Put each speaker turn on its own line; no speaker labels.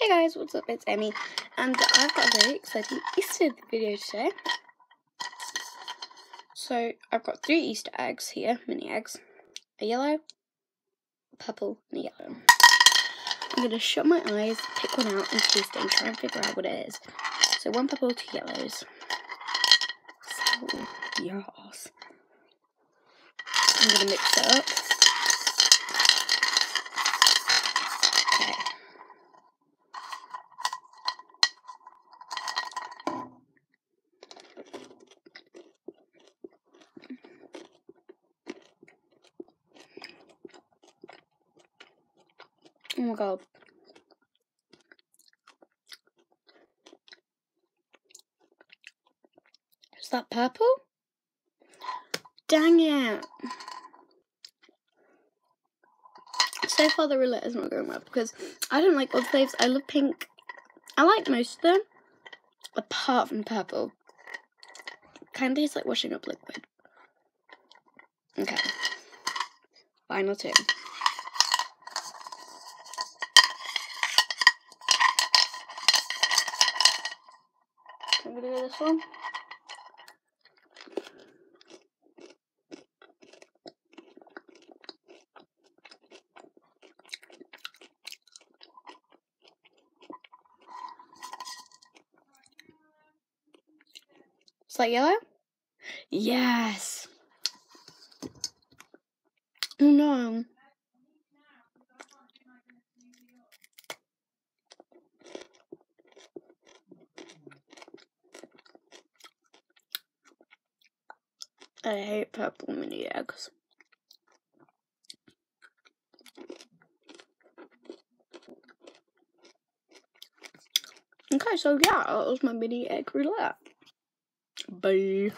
Hey guys, what's up? It's Emmy, and I've got a very exciting Easter video today. So, I've got three Easter eggs here, mini eggs. A yellow, a purple, and a yellow. I'm going to shut my eyes, pick one out, and taste it, and try and figure out what it is. So, one purple, two yellows. So, yes. I'm going to mix it up. Oh my god. Is that purple? Dang it. So far the roulette is not going well because I don't like all the flavors. I love pink. I like most of them. Apart from purple. Kind of tastes like washing up liquid. Okay. Final two. I'm gonna do this one. Is that yellow? Yes. Oh no. I hate purple mini eggs. Okay, so yeah, that was my mini egg roulette. Bye.